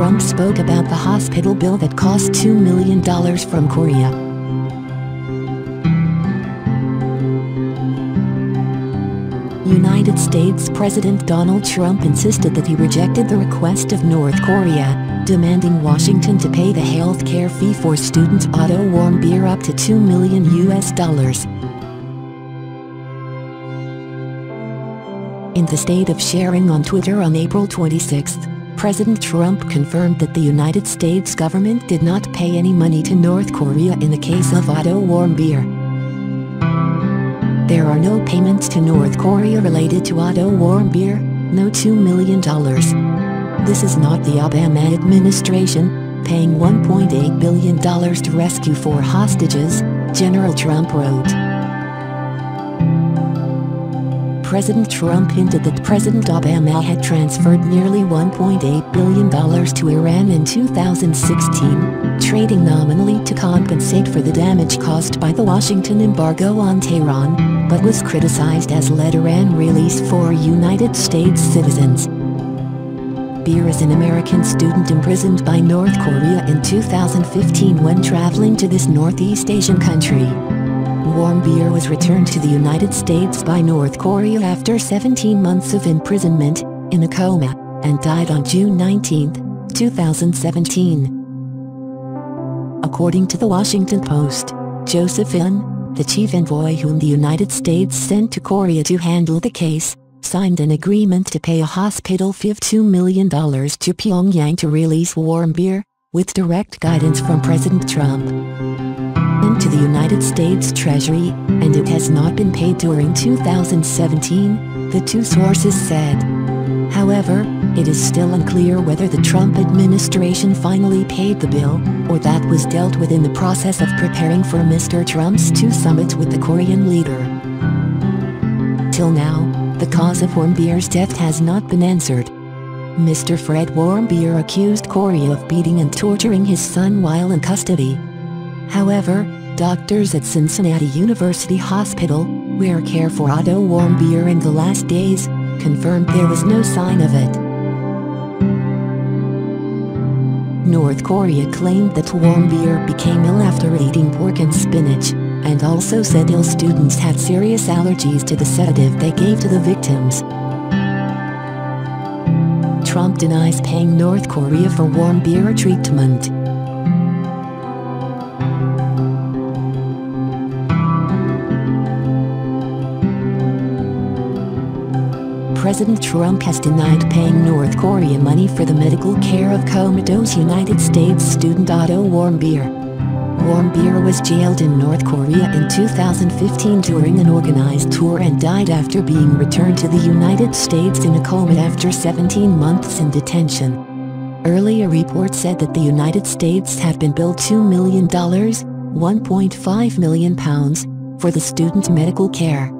Trump spoke about the hospital bill that cost $2 million from Korea. United States President Donald Trump insisted that he rejected the request of North Korea, demanding Washington to pay the health care fee for students student Otto Warmbier up to 2 million US dollars. In the state of sharing on Twitter on April 26, President Trump confirmed that the United States government did not pay any money to North Korea in the case of Otto Warmbier. There are no payments to North Korea related to Otto Warmbier, no $2 million. This is not the Obama administration, paying $1.8 billion to rescue four hostages, General Trump wrote. President Trump hinted that President Obama had transferred nearly $1.8 billion to Iran in 2016, trading nominally to compensate for the damage caused by the Washington embargo on Tehran, but was criticized as let Iran release four United States citizens. Beer is an American student imprisoned by North Korea in 2015 when traveling to this Northeast Asian country. Warmbier was returned to the United States by North Korea after 17 months of imprisonment, in a coma, and died on June 19, 2017. According to the Washington Post, Joseph Yun, the chief envoy whom the United States sent to Korea to handle the case, signed an agreement to pay a hospital fee of $2 million to Pyongyang to release Warmbier, with direct guidance from President Trump to the United States Treasury, and it has not been paid during 2017, the two sources said. However, it is still unclear whether the Trump administration finally paid the bill, or that was dealt with in the process of preparing for Mr. Trump's two summits with the Korean leader. Till now, the cause of Warmbier's death has not been answered. Mr. Fred Warmbier accused Korea of beating and torturing his son while in custody. However, doctors at Cincinnati University Hospital, where care for Otto Warmbier in the last days, confirmed there was no sign of it. North Korea claimed that Warmbier became ill after eating pork and spinach, and also said ill students had serious allergies to the sedative they gave to the victims. Trump denies paying North Korea for Warmbier treatment. President Trump has denied paying North Korea money for the medical care of comatose United States student Otto Warmbier. Warmbier was jailed in North Korea in 2015 during an organized tour and died after being returned to the United States in a coma after 17 months in detention. Earlier reports said that the United States had been billed $2 million, 1.5 million pounds, for the student's medical care.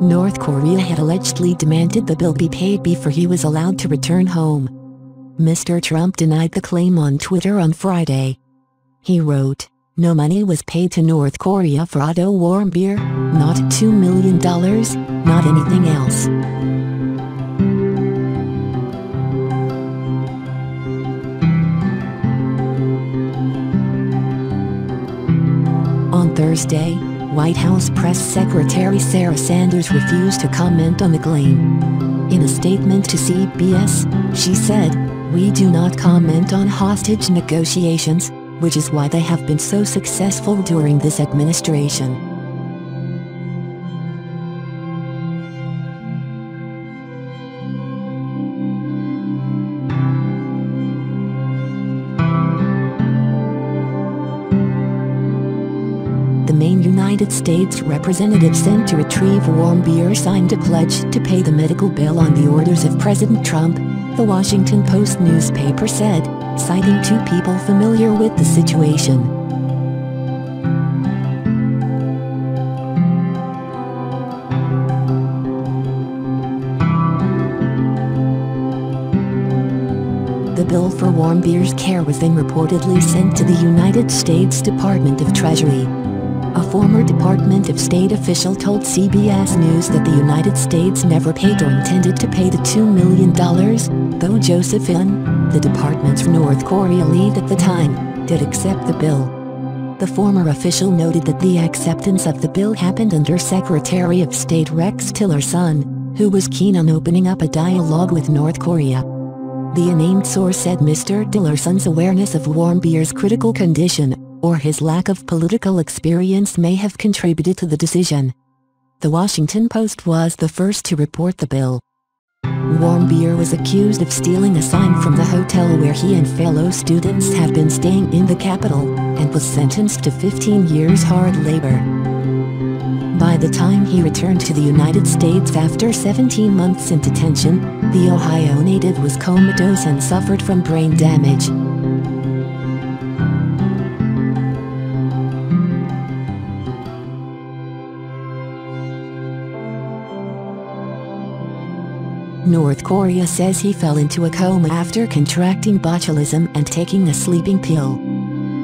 North Korea had allegedly demanded the bill be paid before he was allowed to return home. Mr. Trump denied the claim on Twitter on Friday. He wrote, No money was paid to North Korea for Otto Warmbier, not $2 million, not anything else. On Thursday, White House Press Secretary Sarah Sanders refused to comment on the claim. In a statement to CBS, she said, We do not comment on hostage negotiations, which is why they have been so successful during this administration. United States representative sent to retrieve warm Warmbier signed a pledge to pay the medical bill on the orders of President Trump, the Washington Post newspaper said, citing two people familiar with the situation. The bill for Warmbier's care was then reportedly sent to the United States Department of Treasury former Department of State official told CBS News that the United States never paid or intended to pay the $2 million, though Joseph Yun, the department's North Korea lead at the time, did accept the bill. The former official noted that the acceptance of the bill happened under Secretary of State Rex Tillerson, who was keen on opening up a dialogue with North Korea. The unnamed source said Mr. Tillerson's awareness of Warmbier's critical condition, or his lack of political experience may have contributed to the decision. The Washington Post was the first to report the bill. Warmbier was accused of stealing a sign from the hotel where he and fellow students had been staying in the capital, and was sentenced to 15 years hard labor. By the time he returned to the United States after 17 months in detention, the Ohio native was comatose and suffered from brain damage. North Korea says he fell into a coma after contracting botulism and taking a sleeping pill.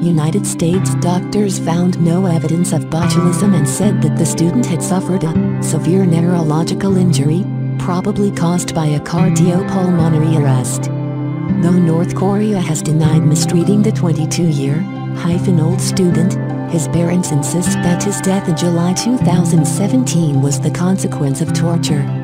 United States doctors found no evidence of botulism and said that the student had suffered a severe neurological injury, probably caused by a cardiopulmonary arrest. Though North Korea has denied mistreating the 22-year-old student, his parents insist that his death in July 2017 was the consequence of torture.